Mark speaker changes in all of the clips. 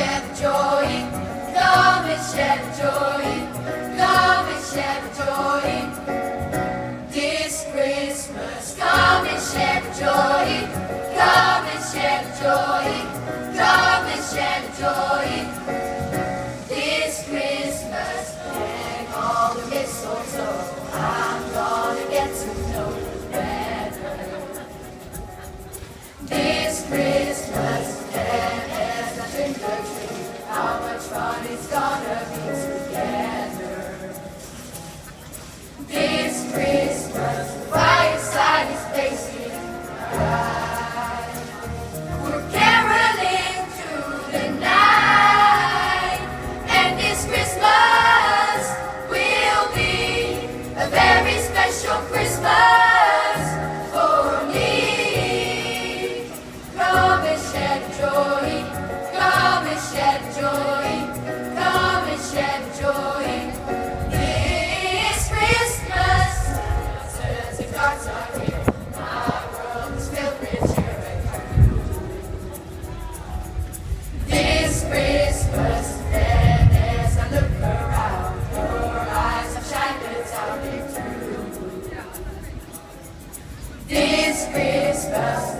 Speaker 1: Şevcoin, David Şevcoin, David joy. This Christmas, come and joy come and joy come and joy It's God. Christmas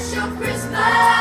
Speaker 1: special Christmas.